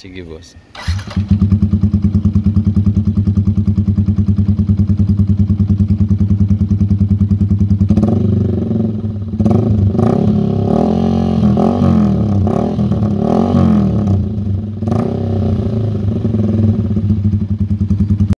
seguir você.